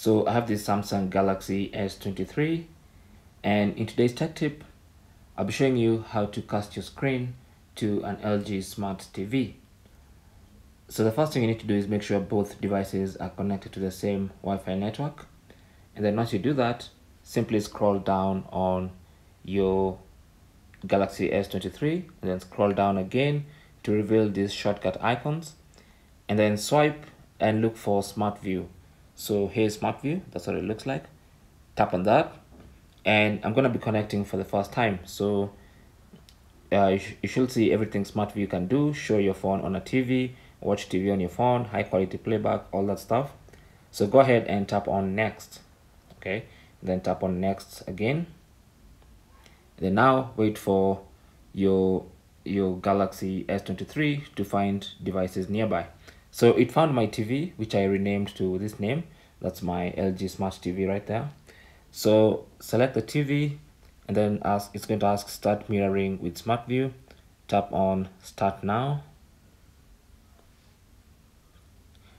So I have this Samsung Galaxy S23 and in today's tech tip, I'll be showing you how to cast your screen to an LG Smart TV. So the first thing you need to do is make sure both devices are connected to the same Wi-Fi network. And then once you do that, simply scroll down on your Galaxy S23 and then scroll down again to reveal these shortcut icons and then swipe and look for Smart View. So here's Smart View, that's what it looks like. Tap on that and I'm gonna be connecting for the first time. So uh, you, sh you should see everything Smart View can do, show your phone on a TV, watch TV on your phone, high quality playback, all that stuff. So go ahead and tap on next, okay? Then tap on next again. Then now wait for your your Galaxy S23 to find devices nearby. So it found my TV, which I renamed to this name. That's my LG Smart TV right there. So select the TV and then ask, it's going to ask start mirroring with Smart View. Tap on start now.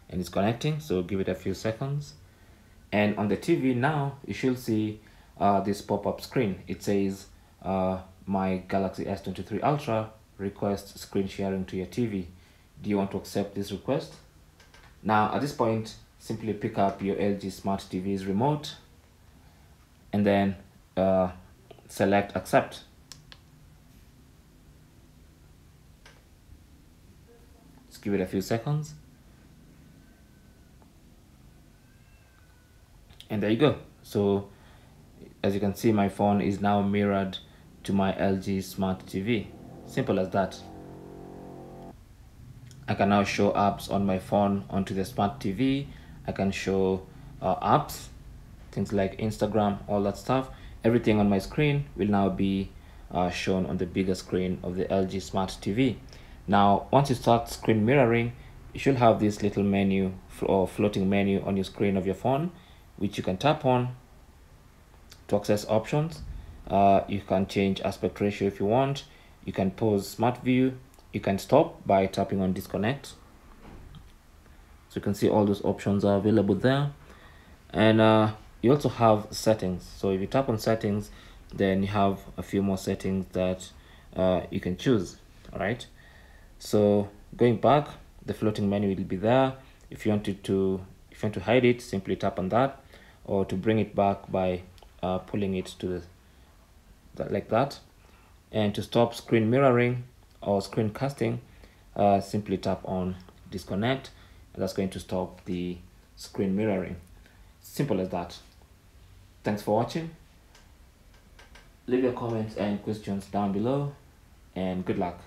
And it's connecting, so give it a few seconds. And on the TV now, you should see uh, this pop-up screen. It says uh, my Galaxy S23 Ultra requests screen sharing to your TV. Do you want to accept this request? Now at this point, simply pick up your LG Smart TV's remote and then uh, select accept. Just give it a few seconds. And there you go. So as you can see, my phone is now mirrored to my LG Smart TV. Simple as that. I can now show apps on my phone onto the smart TV. I can show uh, apps, things like Instagram, all that stuff. Everything on my screen will now be uh, shown on the bigger screen of the LG Smart TV. Now, once you start screen mirroring, you should have this little menu or floating menu on your screen of your phone, which you can tap on to access options. Uh, you can change aspect ratio if you want. You can pause smart view. You can stop by tapping on disconnect. So you can see all those options are available there. And uh, you also have settings. So if you tap on settings, then you have a few more settings that uh, you can choose. All right. So going back, the floating menu will be there. If you wanted to, if you want to hide it, simply tap on that, or to bring it back by uh, pulling it to the that, like that and to stop screen mirroring or screen casting uh, simply tap on disconnect and that's going to stop the screen mirroring. Simple as that. Thanks for watching. Leave your comments and questions down below and good luck